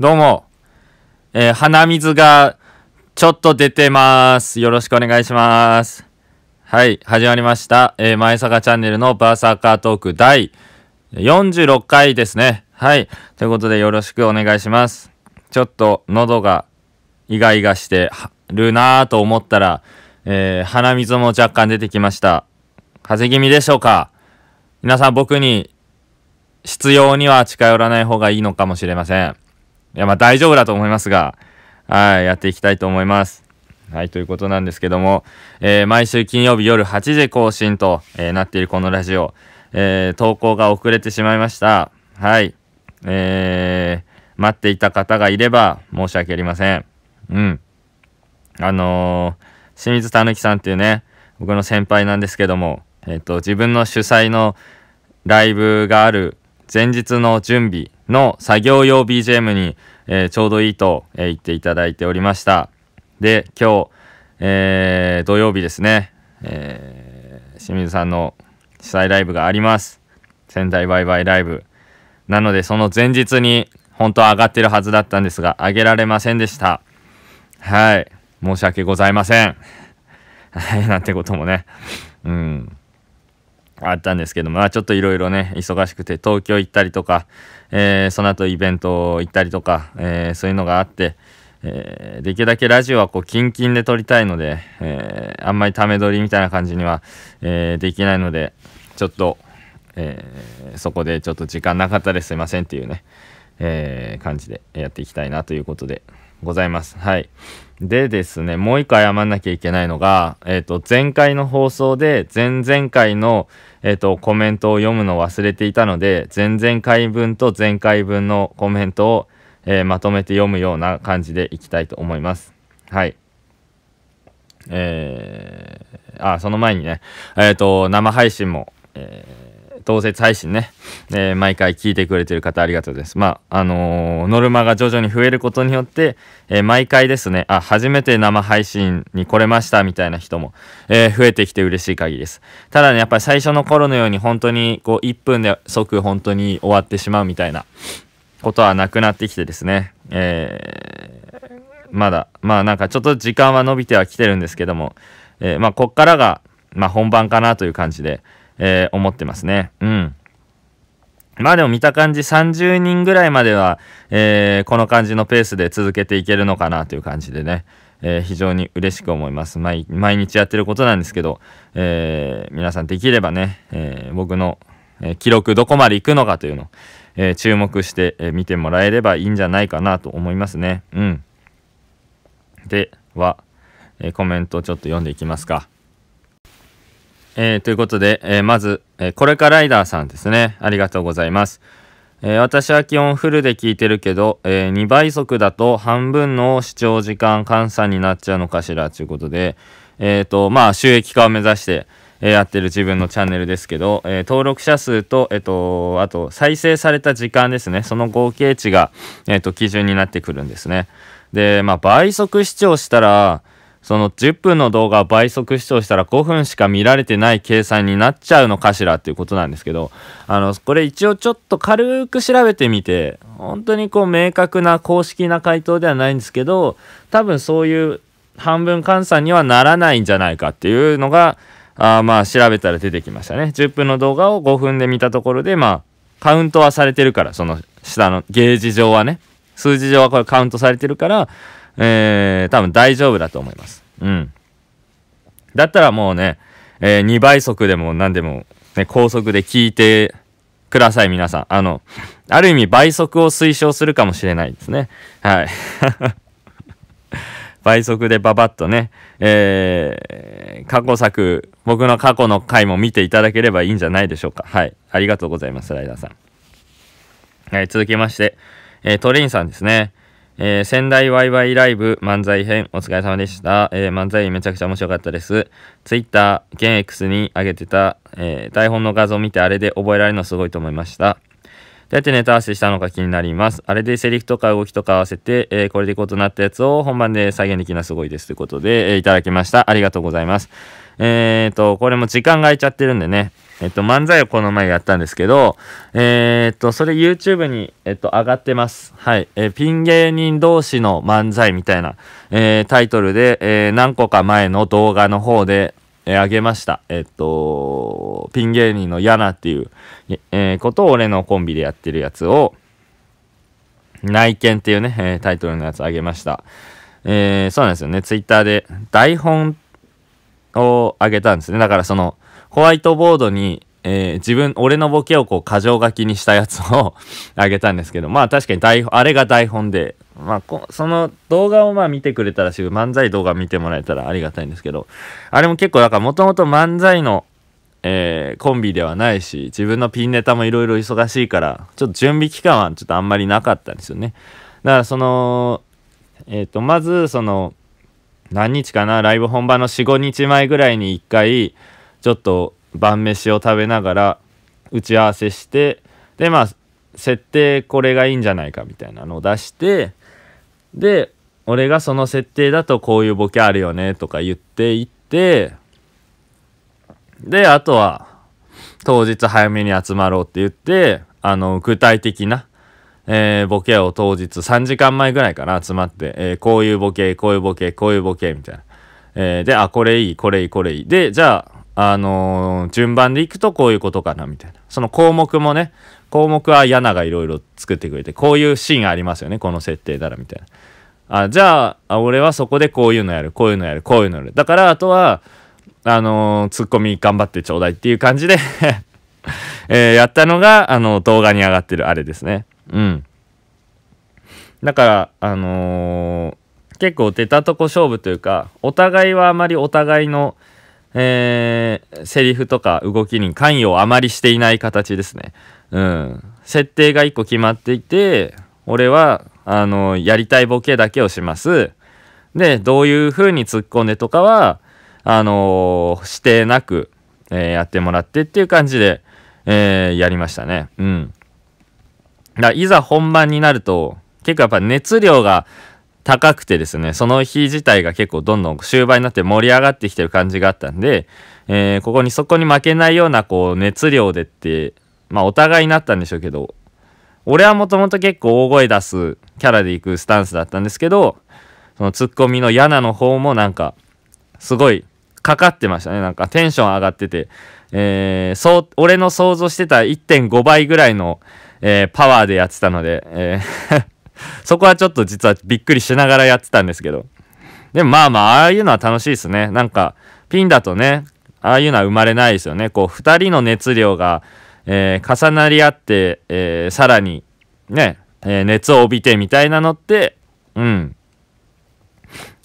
どうも、えー、鼻水がちょっと出てます。よろしくお願いします。はい、始まりました。えー、前坂チャンネルのバーサーカートーク第46回ですね。はい、ということでよろしくお願いします。ちょっと喉がイガイガしてるなぁと思ったら、えー、鼻水も若干出てきました。風邪気味でしょうか？皆さん僕に必要には近寄らない方がいいのかもしれません。いや、まあ大丈夫だと思いますが、はい、やっていきたいと思います。はい、ということなんですけども、えー、毎週金曜日夜8時更新と、えー、なっているこのラジオ、えー、投稿が遅れてしまいました。はい。えー、待っていた方がいれば申し訳ありません。うん。あのー、清水たぬきさんっていうね、僕の先輩なんですけども、えっ、と、自分の主催のライブがある前日の準備の作業用 BGM に、えー、ちょうどいいと、えー、言っていただいておりました。で、今日、えー、土曜日ですね、えー、清水さんの主催ライブがあります。仙台バイバイライブ。なので、その前日に本当は上がってるはずだったんですが、上げられませんでした。はい。申し訳ございません。はい、なんてこともね。うん。あったんですけど、まあ、ちょっといろいろね、忙しくて、東京行ったりとか、えー、その後イベント行ったりとか、えー、そういうのがあって、えー、できるだけラジオはこう、キンキンで撮りたいので、えあんまりため撮りみたいな感じには、えできないので、ちょっと、えそこでちょっと時間なかったですいませんっていうね、え感じでやっていきたいなということでございます。はい。でですね、もう一個謝んなきゃいけないのが、えっ、と、前回の放送で、前々回の、えっ、ー、と、コメントを読むのを忘れていたので、前々回分と前回分のコメントを、えー、まとめて読むような感じでいきたいと思います。はい。えー、あ、その前にね、えっ、と、生配信も、えー当節配信ね、えー、毎回聞いてくれてる方ありがとうです。まあ、あのー、ノルマが徐々に増えることによって、えー、毎回ですね、あ、初めて生配信に来れましたみたいな人も、え増えてきて嬉しい限りです。ただね、やっぱり最初の頃のように本当にこう1分で即本当に終わってしまうみたいなことはなくなってきてですね、えまだ、まあなんかちょっと時間は伸びてはきてるんですけども、えまあこっからが、まあ本番かなという感じで、えー、思ってますね。うん。まあでも見た感じ30人ぐらいまでは、えー、この感じのペースで続けていけるのかなという感じでね、えー、非常に嬉しく思います毎。毎日やってることなんですけど、えー、皆さんできればね、え僕の、記録どこまで行くのかというのを、え注目して、え見てもらえればいいんじゃないかなと思いますね。うん。では、えコメントちょっと読んでいきますか。えー、ということで、えー、まず、えー、これかライダーさんですね。ありがとうございます。え私は基本フルで聞いてるけど、え2倍速だと半分の視聴時間換算になっちゃうのかしら？ということで、えっ、と、まあ、収益化を目指して、えやってる自分のチャンネルですけど、え登録者数と、えっ、と、あと、再生された時間ですね。その合計値が、えっ、と、基準になってくるんですね。で、まあ、倍速視聴したら、その10分の動画を倍速視聴したら5分しか見られてない計算になっちゃうのかしらっていうことなんですけど、あの、これ一応ちょっと軽く調べてみて、本当にこう明確な公式な回答ではないんですけど、多分そういう半分換算にはならないんじゃないかっていうのが、あまあ調べたら出てきましたね。10分の動画を5分で見たところで、まあ、カウントはされてるから、その下のゲージ上はね、数字上はこれカウントされてるから、えー、多分大丈夫だと思います。うん。だったらもうね、えー、2倍速でも何でも、ね、高速で聞いてください、皆さん。あの、ある意味倍速を推奨するかもしれないですね。はい。倍速でババッとね、えー、過去作、僕の過去の回も見ていただければいいんじゃないでしょうか。はい。ありがとうございます、ライダーさん。はい、続きまして、えー、トレインさんですね。えー、仙台ワイワイライブ漫才編お疲れ様でした。えー、漫才めちゃくちゃ面白かったです。ツイッター、現 X に上げてた、えー、台本の画像を見てあれで覚えられるのすごいと思いました。どうやってネタ合わせしたのか気になります。あれでセリフとか動きとか合わせて、え、これでいこうとなったやつを本番で再現できるのはすごいですということで、え、いただきました。ありがとうございます。えーと、これも時間が空いちゃってるんでね、えっと、漫才をこの前やったんですけど、えー、っと、それ YouTube に、えっと、上がってます。はい。えー、ピン芸人同士の漫才みたいな、えー、タイトルで、え、何個か前の動画の方で、えー、上げました。えっと、ピン芸人のヤナっていう、え、ことを俺のコンビでやってるやつを、内見っていうね、え、タイトルのやつあげました。えー、そうなんですよね。ツイッターで台本をあげたんですね。だからその、ホワイトボードに、えー、自分、俺のボケをこう、箇条書きにしたやつを あげたんですけど、まあ確かに台本、あれが台本で、まあこ、その動画をまあ見てくれたらし、漫才動画見てもらえたらありがたいんですけど、あれも結構、だからもともと漫才の、えー、コンビではないし、自分のピンネタもいろいろ忙しいから、ちょっと準備期間はちょっとあんまりなかったんですよね。だからその、えっ、ー、と、まず、その、何日かな、ライブ本番の4、5日前ぐらいに1回、ちょっと晩飯を食べながら打ち合わせしてでまあ設定これがいいんじゃないかみたいなのを出してで俺がその設定だとこういうボケあるよねとか言っていってであとは当日早めに集まろうって言ってあの具体的な、えー、ボケを当日3時間前ぐらいかな集まって、えー、こういうボケこういうボケこういうボケみたいな、えー、であこれいいこれいいこれいい。でじゃああのー、順番でいくとこういうことかなみたいな。その項目もね、項目はヤナがいろいろ作ってくれて、こういうシーンありますよね、この設定だらみたいな。あ、じゃあ、俺はそこでこういうのやる、こういうのやる、こういうのやる。だから、あとは、あのー、ツッコミ頑張ってちょうだいっていう感じで えー、やったのが、あの、動画に上がってるあれですね。うん。だから、あのー、結構出たとこ勝負というか、お互いはあまりお互いの、えー、セリフとか動きに関与をあまりしていない形ですね。うん。設定が1個決まっていて、俺は、あの、やりたいボケだけをします。で、どういう風に突っ込んでとかは、あのー、指定なく、えー、やってもらってっていう感じで、えー、やりましたね。うん。だいざ本番になると、結構やっぱ熱量が高くてですね、その日自体が結構どんどん終盤になって盛り上がってきてる感じがあったんで、えー、ここにそこに負けないようなこう熱量でって、まあお互いになったんでしょうけど、俺はもともと結構大声出すキャラで行くスタンスだったんですけど、そのツッコミのヤナの方もなんか、すごいかかってましたね。なんかテンション上がってて、えー、そう、俺の想像してた1.5倍ぐらいの、えー、パワーでやってたので、えー そこはちょっと実はびっくりしながらやってたんですけど。でもまあまあ、ああいうのは楽しいですね。なんか、ピンだとね、ああいうのは生まれないですよね。こう、二人の熱量が、えー、重なり合って、えー、さらに、ね、えー、熱を帯びてみたいなのって、うん。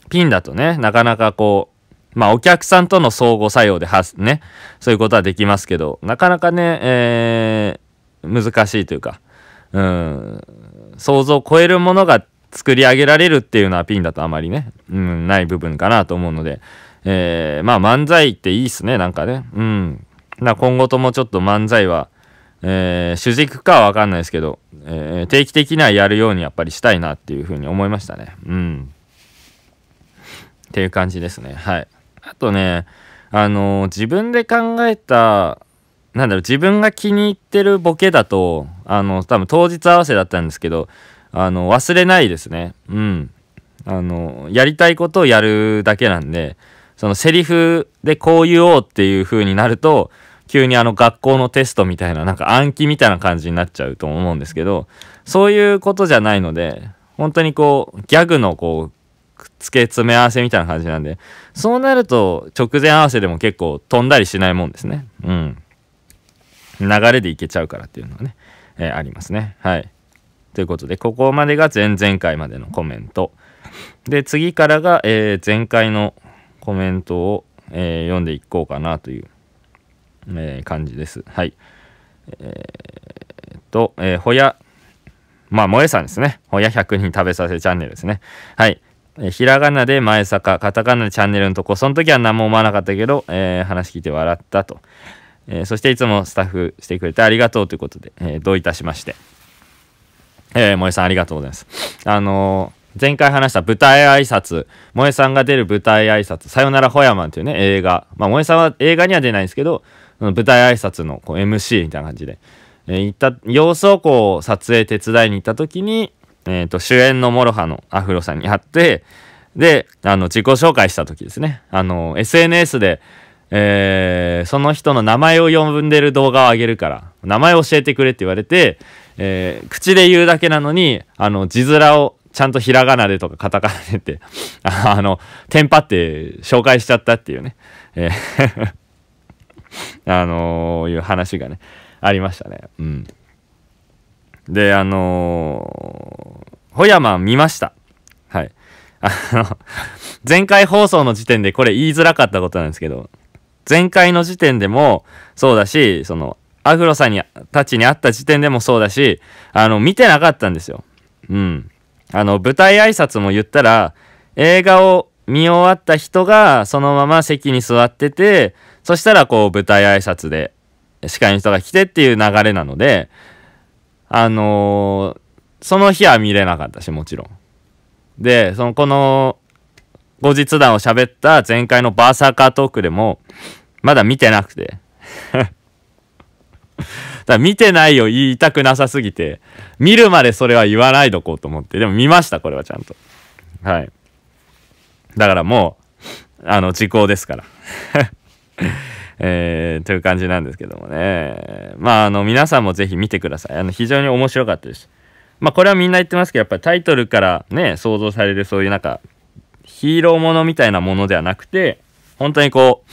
ピンだとね、なかなかこう、まあお客さんとの相互作用でね、そういうことはできますけど、なかなかね、えー、難しいというか、うん、想像を超えるものが作り上げられるっていうのはピンだとあまりね、うん、ない部分かなと思うので、えー、まあ漫才っていいっすね、なんかね。うん。な今後ともちょっと漫才は、えー、主軸かはわかんないですけど、えー、定期的にはやるようにやっぱりしたいなっていうふうに思いましたね。うん。っていう感じですね。はい。あとね、あのー、自分で考えたなんだろう、自分が気に入ってるボケだと、あの、多分当日合わせだったんですけど、あの、忘れないですね。うん。あの、やりたいことをやるだけなんで、そのセリフでこう言おうっていう風になると、急にあの学校のテストみたいな、なんか暗記みたいな感じになっちゃうと思うんですけど、そういうことじゃないので、本当にこう、ギャグのこう、くっつけ詰め合わせみたいな感じなんで、そうなると直前合わせでも結構飛んだりしないもんですね。うん。流れでいけちゃうからっていうのはね、えー、ありますね。はい。ということで、ここまでが前々回までのコメント。で、次からが、えー、前回のコメントを、えー、読んでいこうかなという、え、感じです。はい。え、っと、え、ほや、まあ、萌えさんですね。ほや100人食べさせチャンネルですね。はい。え、ひらがなで前坂、カタカナでチャンネルのとこ、その時は何も思わなかったけど、え、話聞いて笑ったと。えー、そしていつもスタッフしてくれてありがとうということで、えー、どういたしまして。えー、萌さんありがとうございます。あのー、前回話した舞台挨拶、萌さんが出る舞台挨拶、さよならホヤマンというね、映画。まあ、萌さんは映画には出ないんですけど、舞台挨拶のこう MC みたいな感じで、えー、行った様子をこう撮影手伝いに行った時に、えーと、主演のモロハのアフロさんに会ってであの自己紹介した時ですねあの SNS で、えー、その人の名前を呼んでる動画を上げるから名前を教えてくれって言われて、えー、口で言うだけなのにあの字面をちゃんとひらがなでとかカタカナでって あのテンパって紹介しちゃったっていうね、えー あのー、いう話がねありましたね。うん。であのー、ホヤマン見ました。はい。あの前回放送の時点でこれ言いづらかったことなんですけど前回の時点でもそうだしそのアフロさんにたちに会った時点でもそうだしあの見てなかったんですようんあの、舞台挨拶も言ったら、映画を見終わった人がそのまま席に座ってて、そしたらこう舞台挨拶で司会の人が来てっていう流れなので、あのー、その日は見れなかったし、もちろん。で、その、この、後日談を喋った前回のバーサーカートークでも、まだ見てなくて。だ見てないよ言いたくなさすぎて、見るまでそれは言わないどこうと思って。でも見ました、これはちゃんと。はい。だからもう、あの、時効ですから。えー、という感じなんですけどもね。まあ、あの、皆さんもぜひ見てください。あの、非常に面白かったです。まあ、これはみんな言ってますけど、やっぱりタイトルからね、想像されるそういうなんか、ヒーローものみたいなものではなくて、本当にこ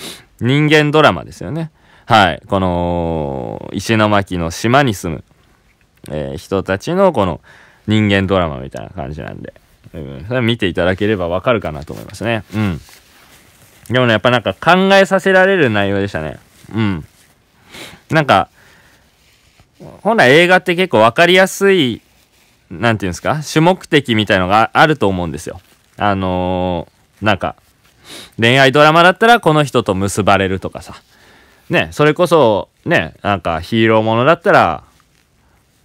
う、人間ドラマですよね。はい、この石巻の島に住む、えー、人たちのこの人間ドラマみたいな感じなんで、うん、それ見ていただければわかるかなと思いますね。うん。でもね、やっぱなんか考えさせられる内容でしたね。うん。なんか、本来映画って結構わかりやすい、なんていうんですか、主目的みたいのがあると思うんですよ。あのー、なんか、恋愛ドラマだったらこの人と結ばれるとかさ。ね、それこそ、ね、なんかヒーローものだったら、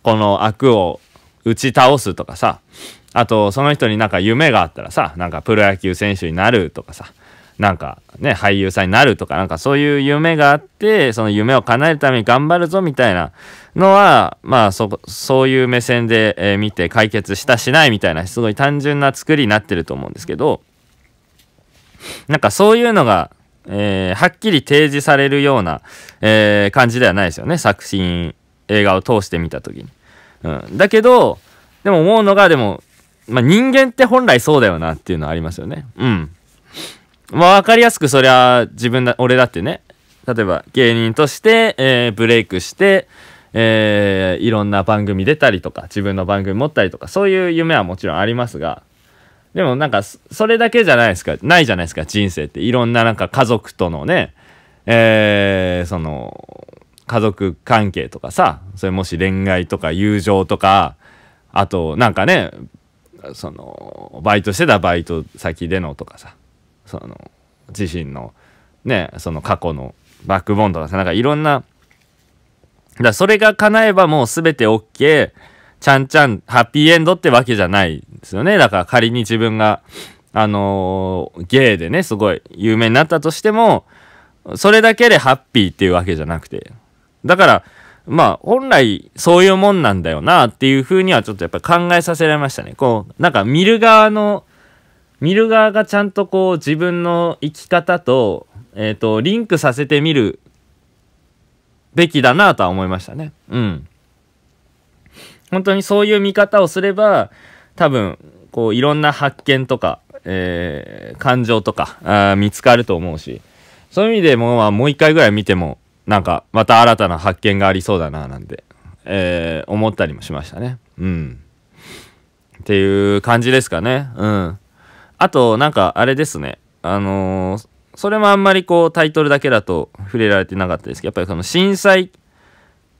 この悪を打ち倒すとかさ、あと、その人になんか夢があったらさ、なんかプロ野球選手になるとかさ、なんかね、俳優さんになるとか、なんかそういう夢があって、その夢を叶えるために頑張るぞみたいなのは、まあそ、そういう目線で、え、見て解決したしないみたいな、すごい単純な作りになってると思うんですけど、なんかそういうのがえー、はっきり提示されるような、えー、感じではないですよね作品映画を通してみた時に、うん、だけどでも思うのがでも、まあ、人間って本来そうだよなっていうのはありますよね。うん。まあ分かりやすくそりゃ自分だ俺だってね。例えば芸人として、えー、ブレイクしてえー、いろんな番組出たりとか自分の番組持ったりとかそういう夢はもちろんありますが。でもなんか、それだけじゃないですか、ないじゃないですか、人生って。いろんななんか家族とのね、えー、その、家族関係とかさ、それもし恋愛とか友情とか、あと、なんかね、その、バイトしてたバイト先でのとかさ、その、自身の、ね、その過去のバックボーンとかさ、なんかいろんな、だそれが叶えばもう全て OK、ちゃんちゃん、ハッピーエンドってわけじゃないですよね。だから仮に自分が、あのー、ゲイでね、すごい有名になったとしても、それだけでハッピーっていうわけじゃなくて。だから、まあ、本来そういうもんなんだよなっていうふうにはちょっとやっぱ考えさせられましたね。こう、なんか見る側の、見る側がちゃんとこう自分の生き方と、えっ、ー、と、リンクさせてみるべきだなとは思いましたね。うん。本当にそういう見方をすれば、多分、こう、いろんな発見とか、えー、感情とかあ見つかると思うし、そういう意味でも、まあ、もう一回ぐらい見ても、なんか、また新たな発見がありそうだな、なんて、えー、思ったりもしましたね。うん。っていう感じですかね。うん。あと、なんか、あれですね。あのー、それもあんまりこう、タイトルだけだと触れられてなかったですけど、やっぱりその震災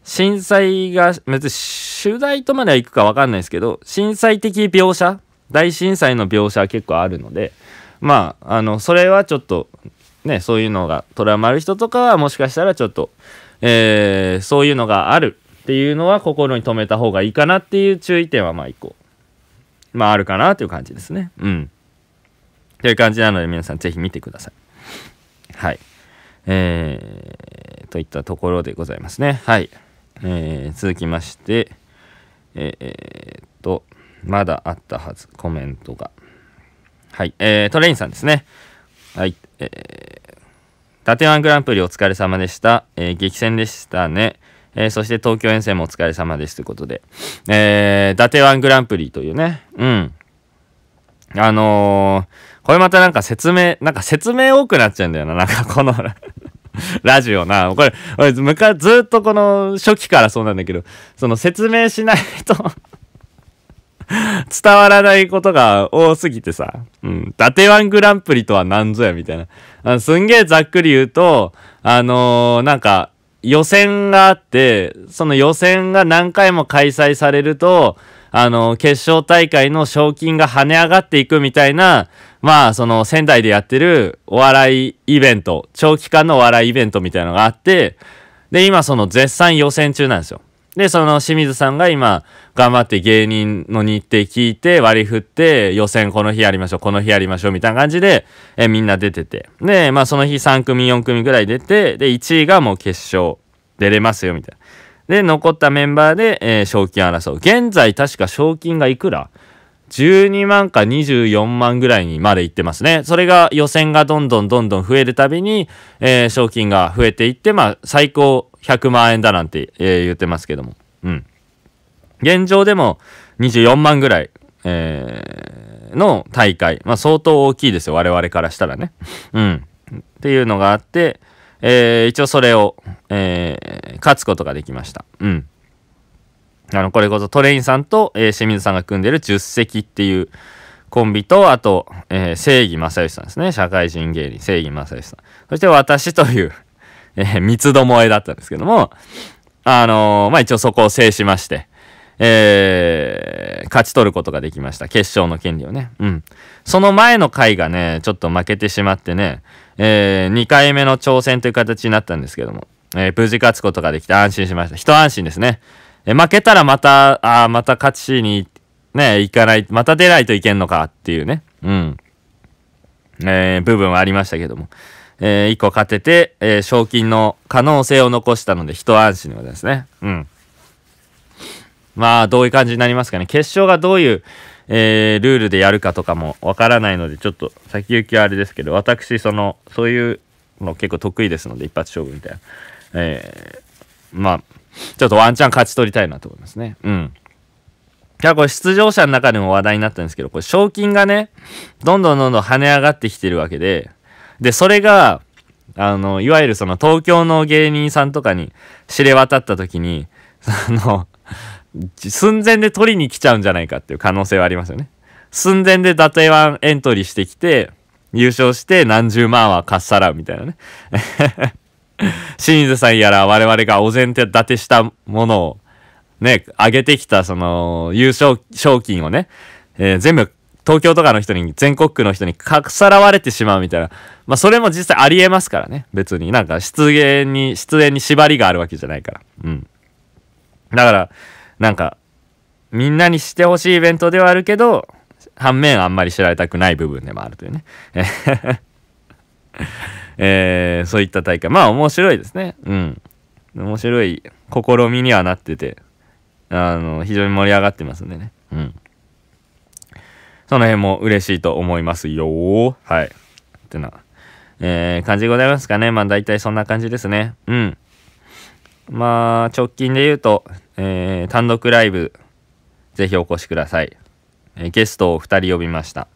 震災が、別に取材とまでは行くかわかんないですけど、震災的描写大震災の描写は結構あるので、まあ、あの、それはちょっと、ね、そういうのがトラウマある人とかはもしかしたらちょっと、えー、そういうのがあるっていうのは心に留めた方がいいかなっていう注意点はまあ一個、まああるかなという感じですね。うん。という感じなので皆さんぜひ見てください。はい。えー、といったところでございますね。はい。えー、続きまして、えー、っと、まだあったはず、コメントが。はい。えー、トレインさんですね。はい。えー、タテワングランプリお疲れ様でした。えー、激戦でしたね。えー、そして東京遠征もお疲れ様ですということで。えー、伊達ワングランプリというね。うん。あのー、これまたなんか説明、なんか説明多くなっちゃうんだよな。なんかこの ラジオな。これ、俺、昔、ずっとこの初期からそうなんだけど、その説明しないと 伝わらないことが多すぎてさ、うん、伊達ワングランプリとは何ぞや、みたいな。あすんげえざっくり言うと、あのー、なんか、予選があって、その予選が何回も開催されると、あのー、決勝大会の賞金が跳ね上がっていくみたいな、まあ、その仙台でやってるお笑いイベント、長期間のお笑いイベントみたいなのがあって、で、今その絶賛予選中なんですよ。で、その清水さんが今、頑張って芸人の日程聞いて、割り振って、予選この日やりましょう、この日やりましょう、みたいな感じで、えみんな出てて。で、まあその日3組、4組ぐらい出て、で、1位がもう決勝、出れますよ、みたいな。で、残ったメンバーで、えー、賞金争う。現在確か賞金がいくら ?12 万か24万ぐらいにまで行ってますね。それが予選がどんどんどんどん増えるたびに、えー、賞金が増えていって、まあ最高100万円だなんて、えー、言ってますけども。うん。現状でも24万ぐらい、えー、の大会。まあ相当大きいですよ。我々からしたらね。うん。っていうのがあって、えー、一応それを、えー、勝つことができました。うん。あの、これこそトレインさんと、えー、清水さんが組んでる10席っていうコンビと、あと、えー、正義正義さんですね。社会人芸人、正義正義さん。そして私というえー、三つどもえだったんですけども、あのー、まあ、一応そこを制しまして、えー、勝ち取ることができました。決勝の権利をね。うん。その前の回がね、ちょっと負けてしまってね、えー、2回目の挑戦という形になったんですけども、えー、無事勝つことができて安心しました。一安心ですね。え、負けたらまた、あ、また勝ちに、ね、行かない、また出ないといけんのかっていうね。うん。えー、部分はありましたけども。えー、1個勝てて、えー、賞金の可能性を残したので、一安心でございますね。うん。まあ、どういう感じになりますかね。決勝がどういう、えー、ルールでやるかとかもわからないので、ちょっと先行きはあれですけど、私、その、そういうの結構得意ですので、一発勝負みたいな。えー、まあ、ちょっとワンチャン勝ち取りたいなと思いますね。うん。じゃあこれ出場者の中でも話題になったんですけど、これ賞金がね、どんどんどんどん跳ね上がってきてるわけで、で、それが、あの、いわゆるその東京の芸人さんとかに知れ渡った時に、あの、寸前で取りに来ちゃうんじゃないかっていう可能性はありますよね。寸前で伊達湾エントリーしてきて、優勝して何十万はかっさらうみたいなね。清水さんやら我々がお膳立てしたものをね、上げてきたその優勝賞金をね、えー、全部東京とかの人に、全国区の人にかっさらわれてしまうみたいな。まあ、それも実際ありえますからね。別に。なんか、出現に、出演に縛りがあるわけじゃないから。うん。だから、なんか、みんなにしてほしいイベントではあるけど、反面あんまり知られたくない部分でもあるというね。えー、そういった大会。まあ、面白いですね。うん。面白い試みにはなってて、あの、非常に盛り上がってますんでね。うん。その辺も嬉しいと思いますよはい。ってな、えー、感じでございますかね。まあ大体そんな感じですね。うん。まあ直近で言うと、えー、単独ライブ、ぜひお越しください。えー、ゲストを2人呼びました。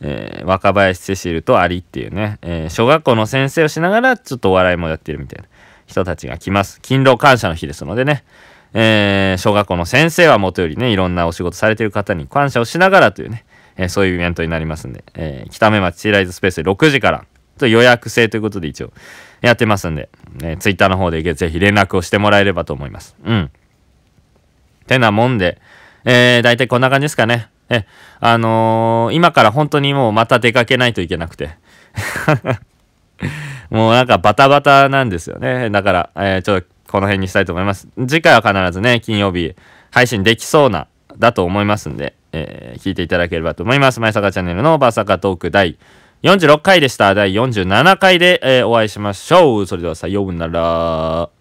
えー、若林セシルとアリっていうね、えー、小学校の先生をしながらちょっとお笑いもやってるみたいな人たちが来ます。勤労感謝の日ですのでね、えー、小学校の先生はもとよりね、いろんなお仕事されてる方に感謝をしながらというね、え、そういうイベントになりますんで、え、北目町チーライズスペースで6時から、と予約制ということで一応やってますんで、えー、ツイッターの方でぜひ連絡をしてもらえればと思います。うん。てなもんで、えー、大体こんな感じですかね。え、あのー、今から本当にもうまた出かけないといけなくて。もうなんかバタバタなんですよね。だから、えー、ちょっとこの辺にしたいと思います。次回は必ずね、金曜日配信できそうな、だと思いますんで、えー、聞いていただければと思います。前坂チャンネルのバーサカトーク第46回でした。第47回で、えーお会いしましょう。それではさようなら。